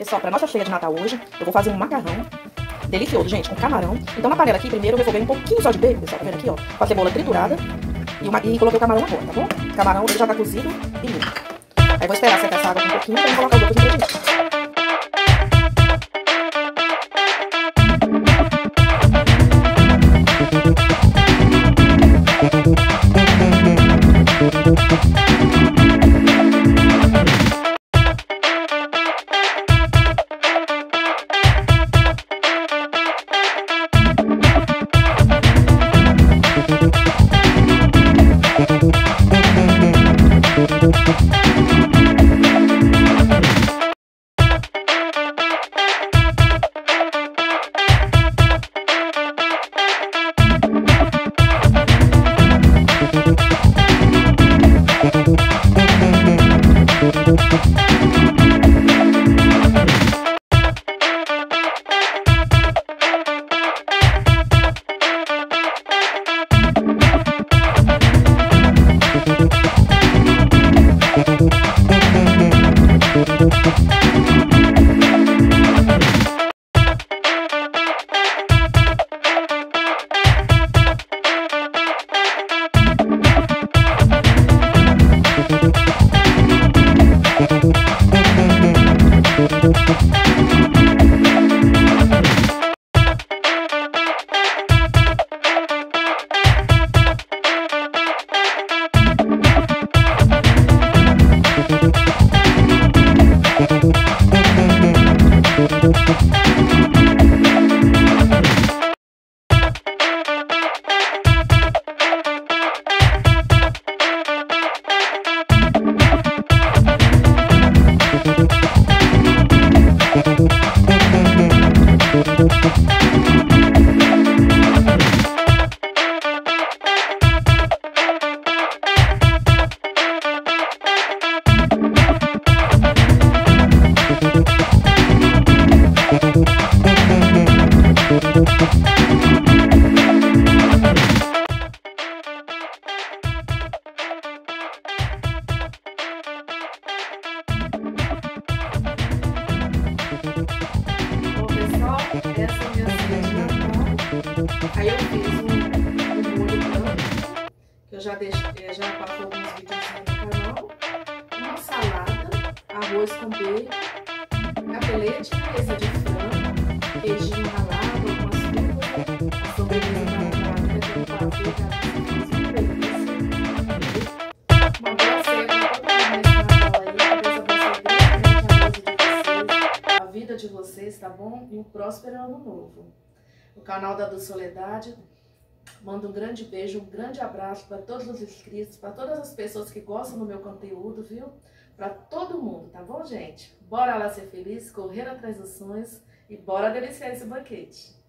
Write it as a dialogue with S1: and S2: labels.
S1: Pessoal, para nossa ceia de Natal hoje, eu vou fazer um macarrão delicioso, gente, com camarão. Então na panela aqui, primeiro eu refoguei um pouquinho só de bacon, pessoal, tá vendo aqui, ó, com a cebola triturada e, uma, e coloquei o camarão agora, tá bom? O camarão já tá cozido e limpo. Aí vou esperar secar essa água um pouquinho pra colocar os outros ingredientes.
S2: Aí eu fiz um, molho branco, que eu já, deixei, já passou alguns vídeos no canal. Uma salada, arroz com bacon, capelete, cabeça de frango, queijinho ralado, algumas frutas, a sobremesa maravilhosa que eu tenho pavê, uma delícia. Uma boa ceia para todo mundo nesse Natal aí, que Deus abençoe grandemente a vida de vocês, a vida de vocês, tá bom? E um próspero ano novo. O canal da Do Soledade manda um grande beijo, um grande abraço para todos os inscritos, para todas as pessoas que gostam do meu conteúdo, viu? Para todo mundo, tá bom, gente? Bora lá ser feliz, correr atrás dos sonhos e bora deliciar esse banquete.